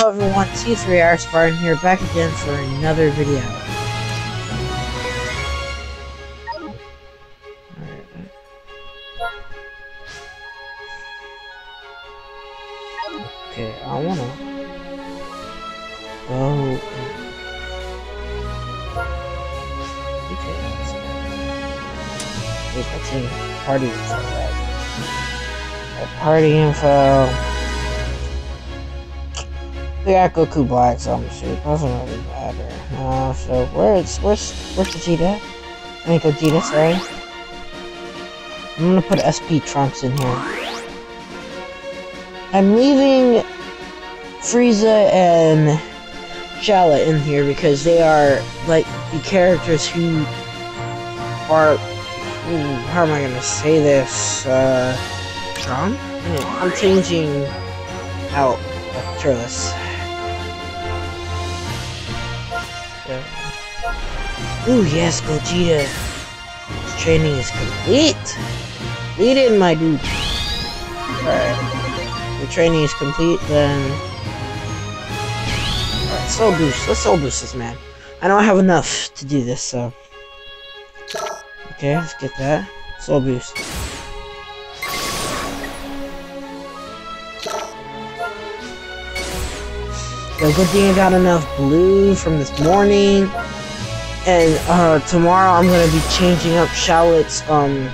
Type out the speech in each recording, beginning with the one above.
Hello everyone, T3R Spartan here, back again for another video. Okay, I wanna go. Okay, that's Wait, that's in party info, right? Party info. We got Goku Black, so I'm sure it doesn't really matter. Uh, so where's where's where's Vegeta? I mean Gogeta, sorry. I'm gonna put SP Trunks in here. I'm leaving Frieza and Shallot in here because they are like the characters who are ooh, how am I gonna say this? Uh strong? I'm changing out Turles. Ooh, yes, Gogeta. His training is complete. Lead in, my dude. Alright. Your training is complete, then... Alright, soul boost. Let's soul boost this man. I don't have enough to do this, so... Okay, let's get that. Soul boost. So good thing I got enough blue from this morning. And uh, tomorrow I'm gonna be changing up Shallot's um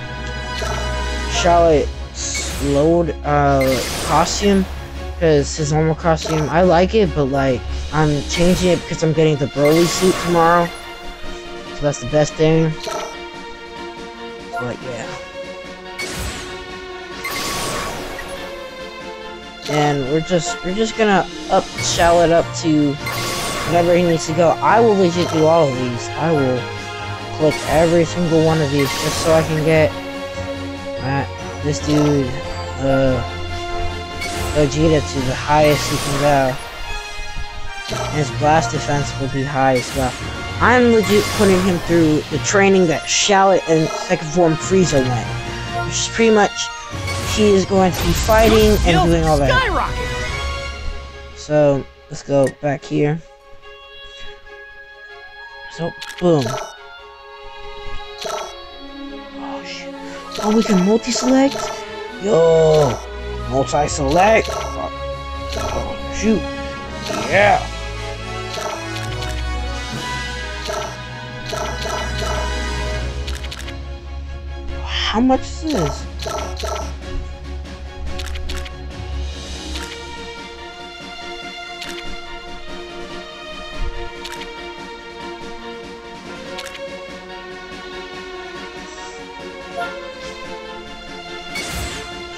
Shallot's load uh costume because his normal costume I like it, but like I'm changing it because I'm getting the Broly suit tomorrow. So that's the best thing. But yeah. And we're just we're just gonna up Shallot up to whenever he needs to go. I will legit do all of these. I will click every single one of these just so I can get uh, this dude, uh, Vegeta to the highest he can go. And his blast defense will be high as well. I'm legit putting him through the training that Shallot and Second Form Frieza went. Which is pretty much, he is going to be fighting and doing all that. So, let's go back here. So, boom. Oh, shit. Oh, we can multi-select? Yo! Multi-select? Oh, shoot. Yeah! How much is this?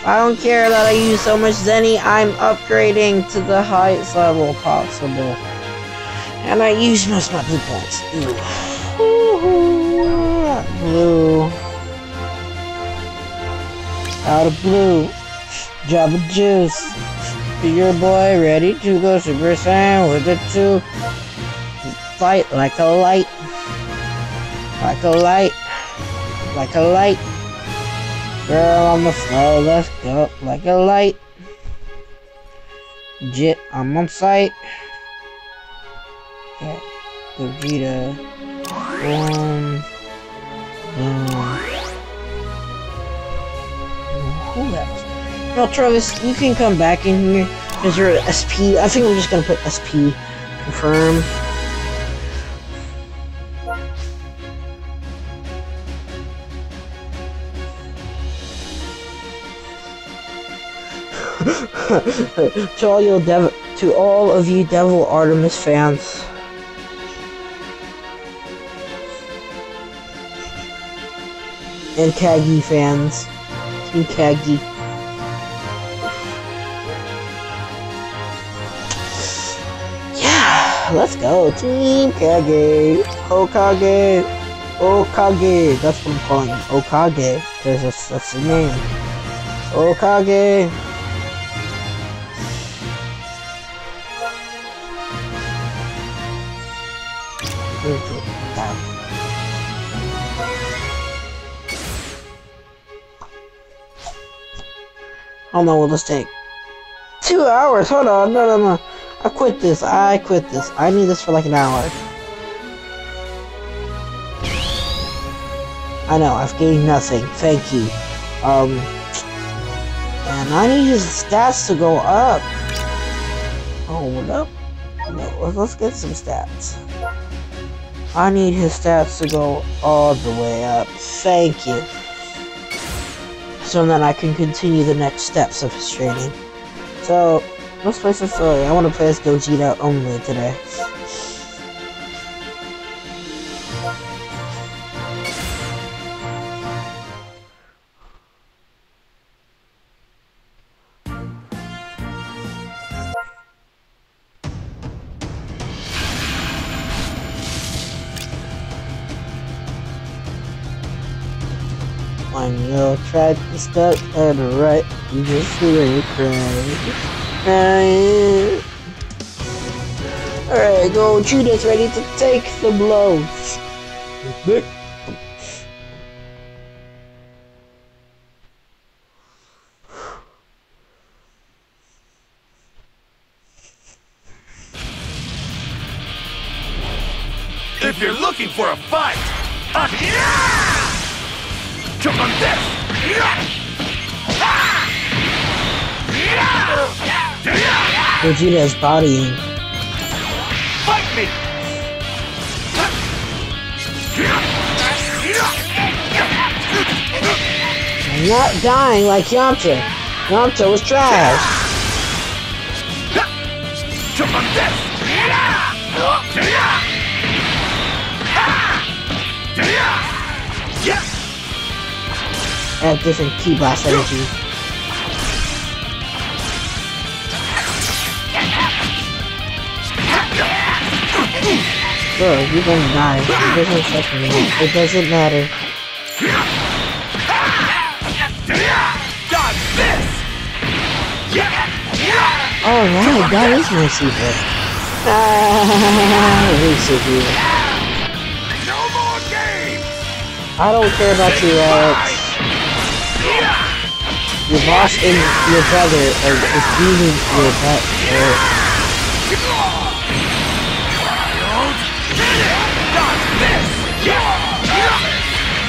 I don't care that I use so much Zeni, I'm upgrading to the highest level possible. And I use most of my blue points. Blue. Out of blue. Jabba Juice. Your boy ready to go Super Saiyan with the two. Fight like a light. Like a light. Like a light. Girl on the floor, let's go like a light. Jit, I'm on site. Okay, Gogeta. One. Boom. Who else? No, Travis, you can come back in here because you're SP. I think I'm just gonna put SP. Confirm. to all you devil, to all of you Devil Artemis fans. And Kagi fans. Team Kagi. Yeah, let's go. Team Kagi. Hokage. Okage. That's what I'm calling. Okage. Because that's, that's the name. Okage. How long will this take? Two hours? Hold on, no, no, no. I quit this. I quit this. I need this for like an hour. I know, I've gained nothing. Thank you. Um, and I need his stats to go up. Hold up. No, let's get some stats. I need his stats to go all the way up. Thank you. So then I can continue the next steps of his training. So, let's play some story. I want to play as Gogeta only today. Try to step and right, you just really cry. Crying. Alright, go Judas ready to take the blows. If you're looking for a fight, uh, yeah! Jump on this! Vegeta's bodying. Fight me! I'm not dying like Yamcha. Yamcha was trash. Have different key blast energy. Bro, you're gonna die. It doesn't affect me. It doesn't matter. This! Oh right, that is my secret. Ah, basically. No more games! I don't care about you, Alex. Your boss and your brother are is beating your butt. Or Dodge this!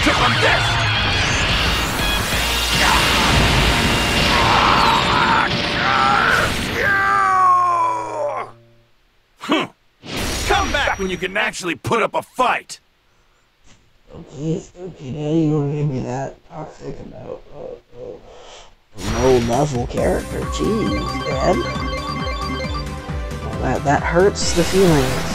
Jump on this! Hmm. Come back when you can actually put up a fight! okay, okay, you don't give me that toxic about uh, uh, low level character. Jeez, Dad. That that hurts the feelings.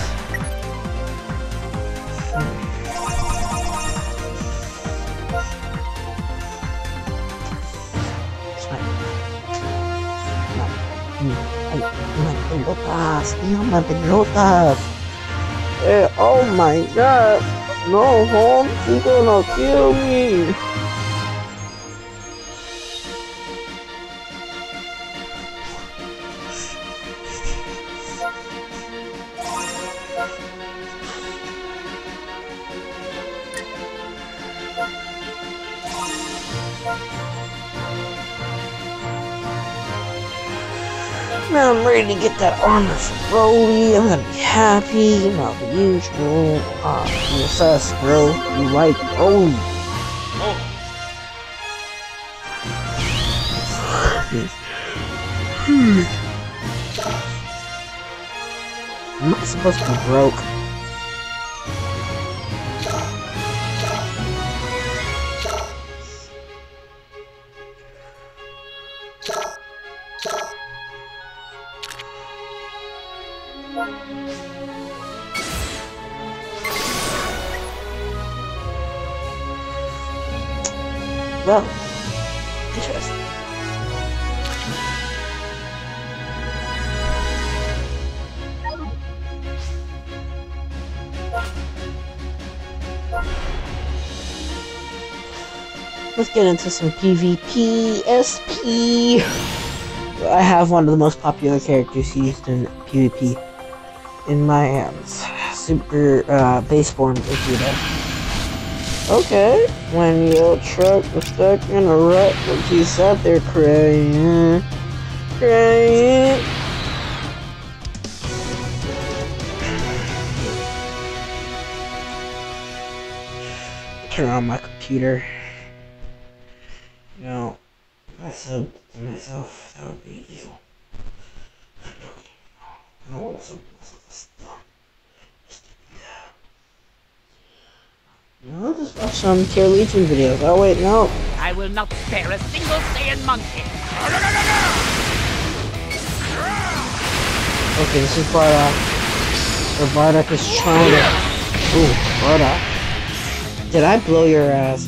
pelotas. Eh, oh my god. No, Holmes, you're gonna kill me. I'm to get that armor from Broly. I'm gonna be happy, you know, the usual. Uh, you're sus, bro. You like Broly. Am I supposed to be broke? get into some PvP, SP. I have one of the most popular characters used in PvP in my hands. Super uh, base form Vegeta. Okay, when your truck was stuck in a rut, but she sat there crying, crying. Turn on my computer. You know, if I sub to myself, that would be evil. I don't want to myself. That's dumb. Just to do that. No, I'll just watch some Tier Legion videos. Oh wait, no. I will not spare a single Saiyan monkey. Okay, this is Bardock. Or Bardock is trying to... Ooh, Bardock. Did I blow your ass?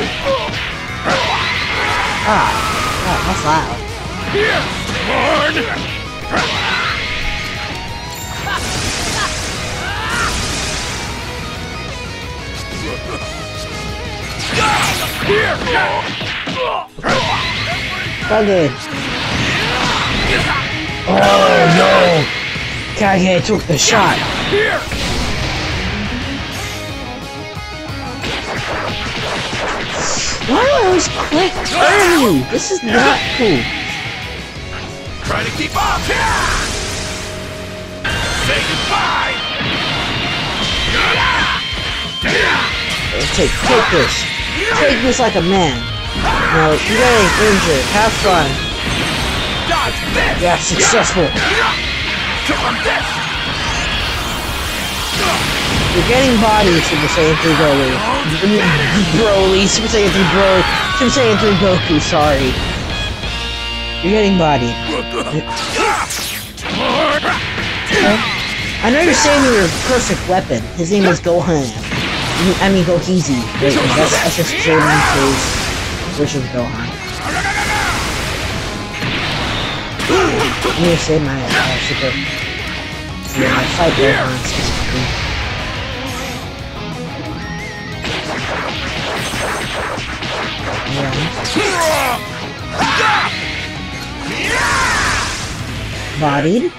Ah. Ah, that's loud. Here! Here! Buggy. Oh no! Kage took the shot. Why do I always click early? This is not cool. Try to keep up! Say goodbye! Take, take this. Take this like a man. No, you ain't injured. Have fun. Yeah, successful. Took on this! You're getting bodied, Super Saiyan 3 Broly. Broly, Super Saiyan 3 Bro, Super Saiyan 3 Goku, sorry. You're getting bodied. I know you're saving your perfect weapon. His name is Gohan. I mean Gohizi. Wait, that's, Jaden K's version of Gohan. I'm gonna save my uh, super. Yeah, my fight Gohan Yeah. Bodied.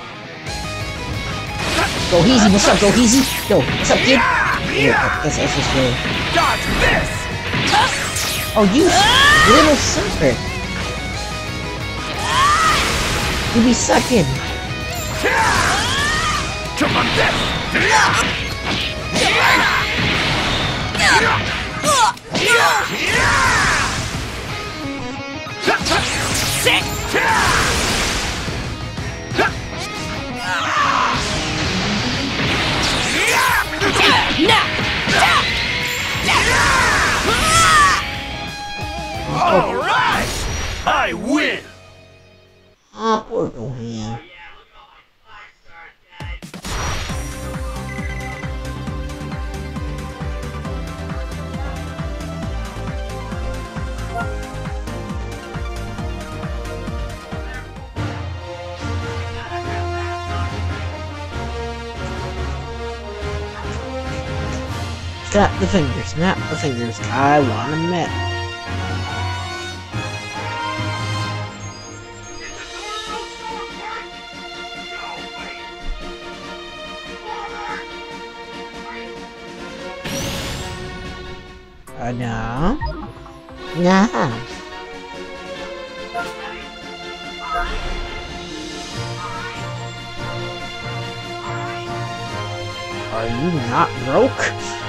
Go easy, what's up, go easy? Yo, what's up, kid? Yeah, that's, that's just really... Dodge this! Oh, you ah! little sucker. You be sucking. Took on this! Sick! All right! I win! Ah, poor Snap the fingers, snap the fingers. I want a medal. Uh, no. No. Are you not broke?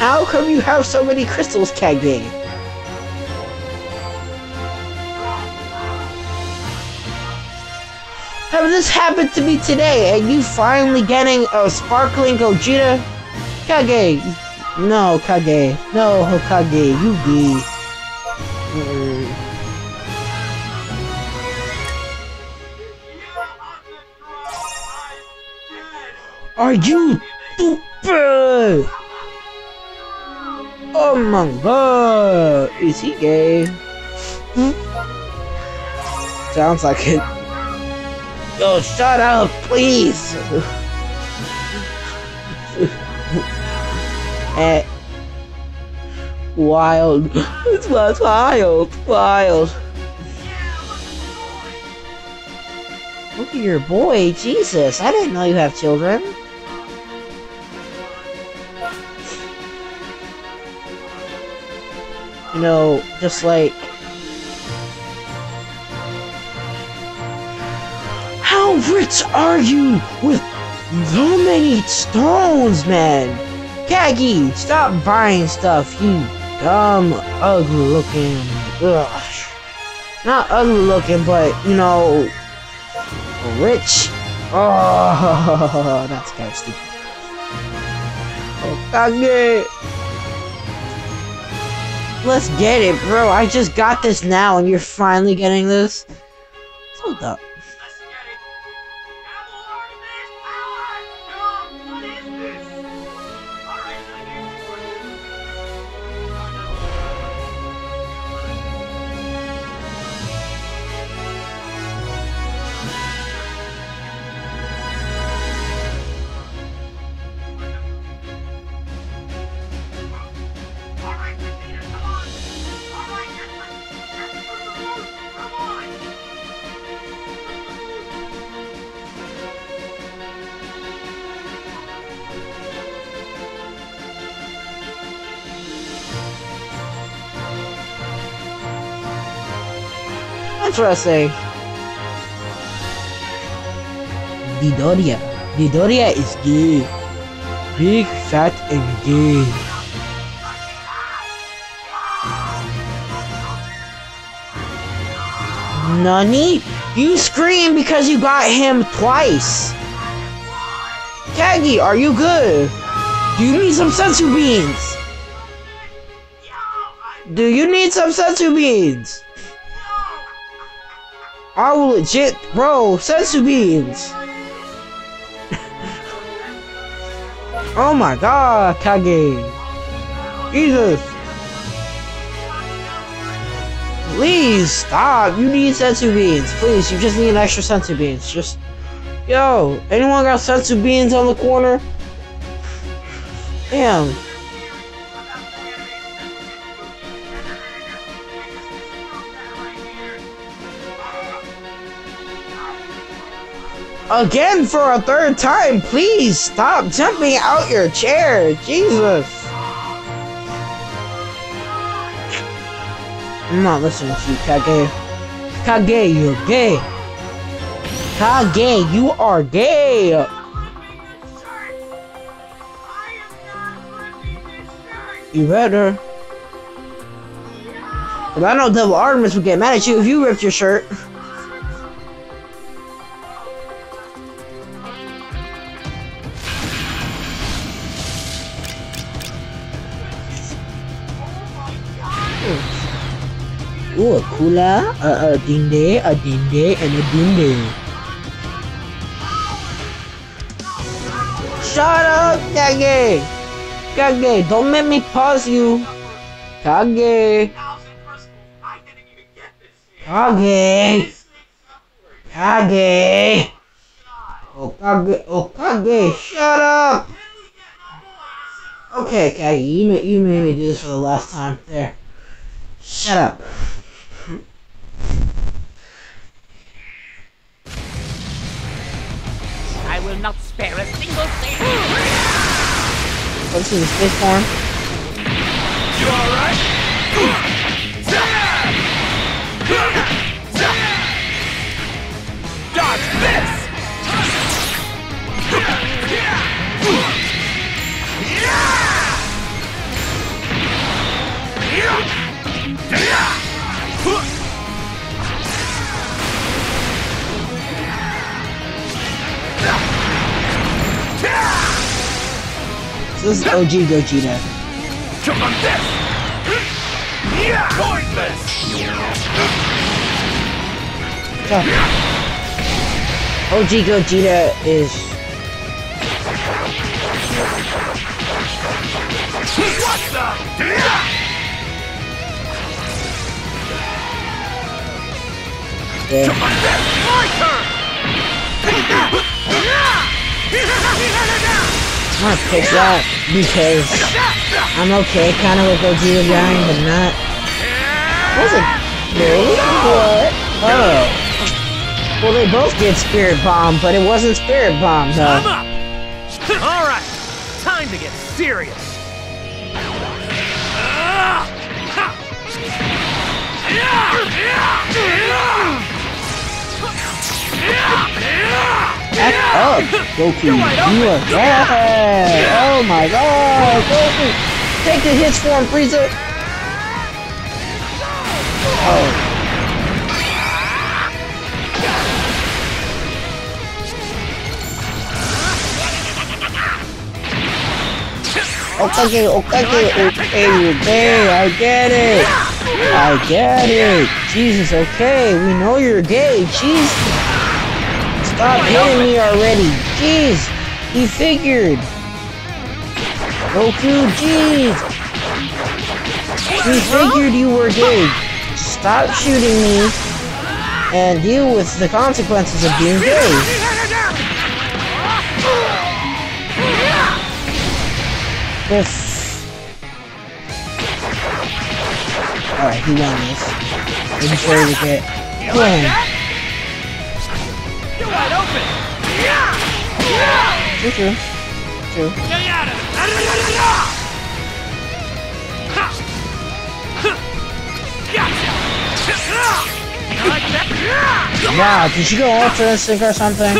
How come you have so many crystals, Kage? How did this happen to me today? And you finally getting a sparkling Gogeta? Kage! No, Kage. No, Hokage. You be. Mm. Are you stupid? Oh my god. Is he gay? Hmm? Sounds like it. Yo, shut up, please. Eh. Wild. It's was wild. Wild. Look at your boy. Jesus. I didn't know you have children. Know, just like How rich are you with so many stones, man? Kagi, stop buying stuff, you dumb, ugly looking. Ugh. Not ugly looking, but, you know, rich. Oh, that's kind of stupid. Oh, Kage. Let's get it, bro. I just got this now, and you're finally getting this. Hold dumb. Interesting. Dodoria. Dodoria is gay. Big, fat, and gay. Nani? You scream because you got him twice. Kagi, are you good? Do you need some senzu beans? Do you need some senzu beans? I will legit, bro, senzu beans. oh my god, Kage. Jesus. Please stop. You need senzu beans. Please, you just need an extra senzu beans. Just, yo, anyone got senzu beans on the corner? Damn. Again for a third time, please stop jumping out your chair. Jesus. I'm not listening to you, Kage. Kage, you're gay. Kage, you are gay. You better. Cause I know Devil Artemis would get mad at you if you ripped your shirt. Ooh, a a, dinde, a dinde, and a dinde. Shut up, Kage! Kage, don't make me pause you. Kage. Kage. Kage. Oh, Okage, Okage, oh, shut up! Okay, Kage, you, you made me do this for the last time. There. Shut up. Will not spare a single thing. Let's see the form. You alright? Dodge this! So this is OG Gogeta. This! Pointless! So, OG Gogeta is What the? yeah. My turn! I'm gonna pick that because I'm okay, kind of with Gogeta dying, but not. Was it really? What? Oh. Well, they both get Spirit Bomb, but it wasn't Spirit Bomb, though. up! Alright, time to get serious! Ah. Back up, Goku. You are bad. Oh my god, Goku. Take the hits for him, Frieza. Oh. Okay, okay, okay, okay, I get it. I get it. Jesus, okay, we know you're gay. Jeez. Stop hitting me already. Jeez, he figured. Goku, jeez. He figured you were gay. Stop shooting me and deal with the consequences of being gay. This. Alright, he won this. Making sure we get. Boom. Open! True, true. True. Get out of it! Wow, did she go Ultra Instinct or something?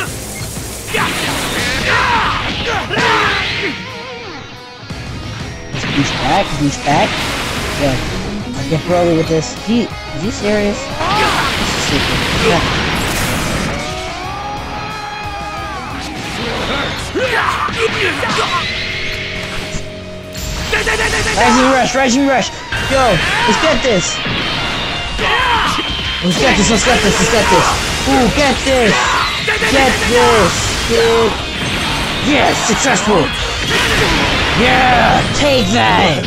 Boost back, boost back. Yeah. I'll get Broly with this. He, is he serious? This is stupid. Yeah. Rising Rush, Rising Rush! Yo, let's get this! Let's get this, let's get this, let's get this! Ooh, get this! Get this! Get... Yes, successful! Yeah, take that!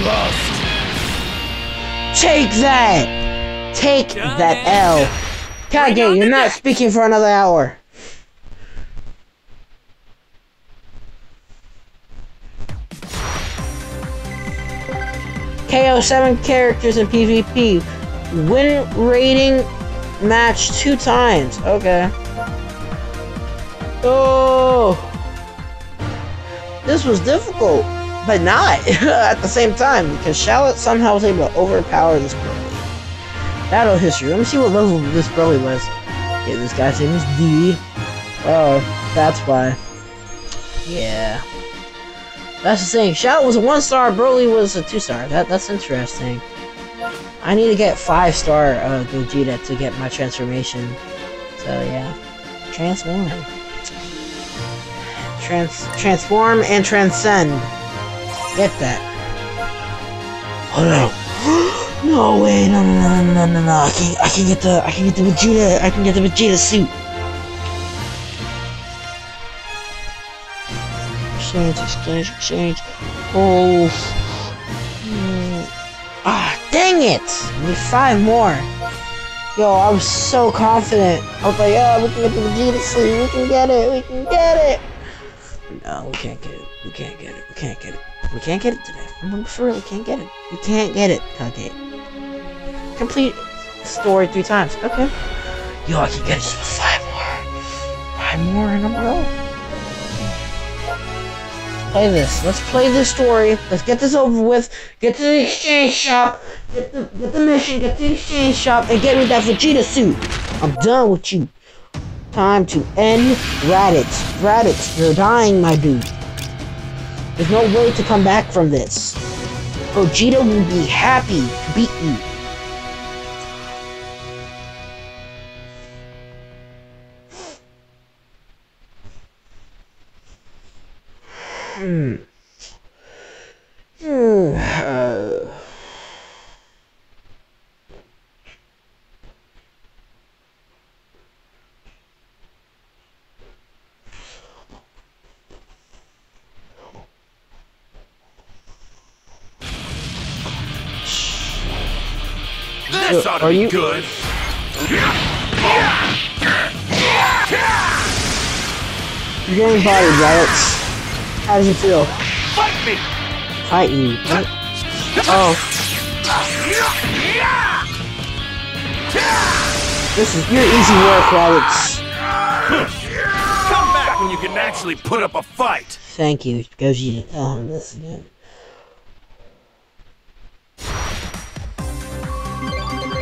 Take that! Take that L! Kage, you're not speaking for another hour. KO 7 characters in PvP. Win rating match two times. Okay. Oh! This was difficult, but not at the same time because Shallot somehow was able to overpower this Broly. Battle history. Let me see what level this Broly was. Yeah, this guy's name is D. Oh, that's why. Yeah. That's the thing. Shout was a one star, Broly was a two star. That that's interesting. I need to get five star uh, Gogeta to get my transformation. So yeah, transform, trans transform and transcend. Get that. Oh no! no way! No no no no no no! I can I can get the I can get the Vegeta I can get the Vegeta suit. Exchange, exchange, exchange. Oh. Hmm. Ah, dang it! Need five more. Yo, I was so confident. I was like, yeah, we can get the Vegeta suit. We can get it. We can get it. No, we can't get it. We can't get it. We can't get it. We can't get it today. I'm for real. We can't get it. We can't get it. Okay. Complete story three times. Okay. Yo, I can get it just five more. Five more in a row play this. Let's play this story. Let's get this over with. Get to the exchange shop. Get the, get the mission. Get to the exchange shop and get me that Vegeta suit. I'm done with you. Time to end Raditz. Raditz, you're dying, my dude. There's no way to come back from this. Vegeta will be happy to beat you. This uh, ought to Are be you- good! You're getting bodied, Raditz. How does it feel? Fight me! Fight you. What? Oh. This is your easy work, Rabbits. Come back when you can actually put up a fight. Thank you. Tell him um, this again.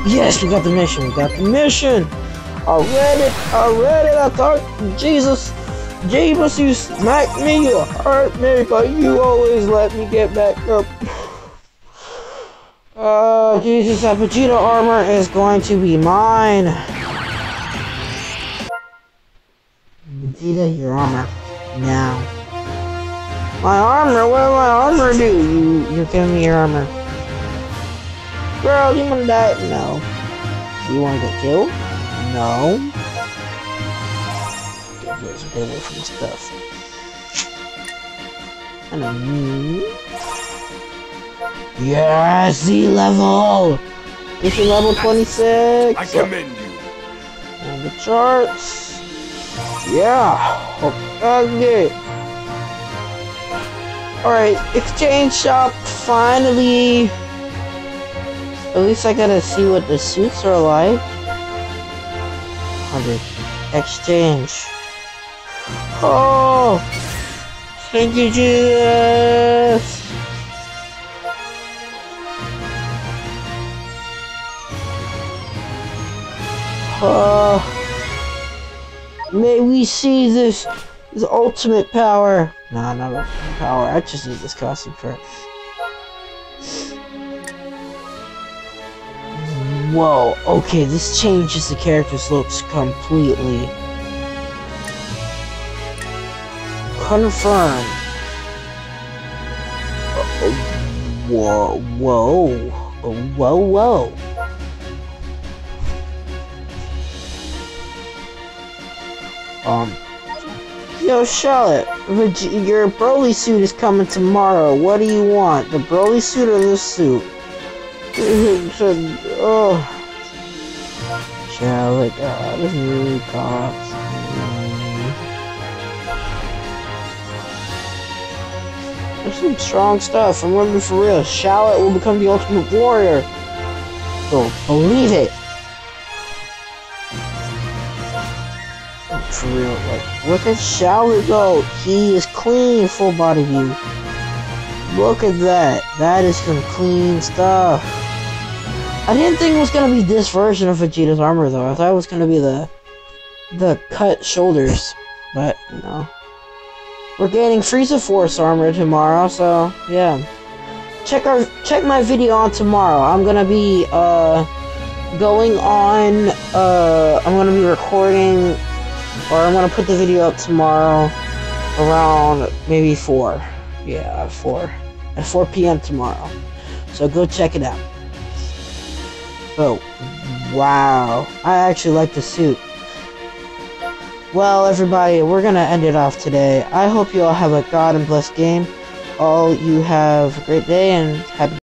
Yes, we got the mission. We got the mission. I read it. I read it. I thought, Jesus, Jesus, you smacked me, you hurt me, but you always let me get back up. Uh, Jesus, that Vegeta armor is going to be mine. Vegeta, your armor. Now. My armor? What did my armor do? You, you're giving me your armor. Girl, you wanna die? No. You wanna get killed? No. This away from stuff. I don't Yes, Z level! This is level 26! I commend you. On the charts. Yeah. Okay. Alright, exchange shop finally. At least I gotta see what the suits are like. 100. Exchange. Oh! Thank you, Jesus! Oh! May we see this, this ultimate power. Nah, not ultimate power. I just need this costume for. Whoa, okay, this changes the character's looks completely. Confirm. Uh, Whoa, whoa, whoa, whoa. Um, yo, Shallot, your Broly suit is coming tomorrow. What do you want, the Broly suit or this suit? oh, Shallot, God, this really costs. Some strong stuff. I'm wondering for real. Shallot will become the ultimate warrior. So believe it. for real. Like, look at Shallot go. He is clean, full body view. Look at that. That is some clean stuff. I didn't think it was gonna be this version of Vegeta's armor though. I thought it was gonna be the the cut shoulders. But no. We're getting Frieza Force armor tomorrow, so yeah. Check our check my video on tomorrow. I'm gonna be uh going on uh I'm gonna be recording or I'm gonna put the video up tomorrow around maybe 4. Yeah, 4. At 4 p.m. tomorrow. So go check it out. Oh, wow. I actually like the suit. Well, everybody, we're gonna end it off today. I hope you all have a God and blessed game. All you have a great day and happy